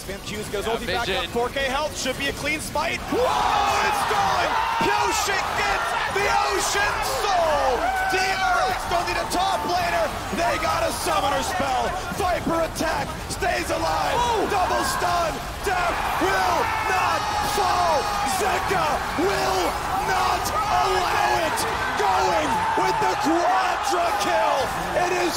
Sees Vim Hughes goes Yeah, ulti back up. 4K health should be a clean smite. Whoa, it's gone! Pyosik gets the Ocean Soul. DRX don't need a top laner. They got a summoner spell. Viper attack stays alive. Oh! Double stun. Deft will not fall. Zeka will not allow it. Going with the quadra kill. It is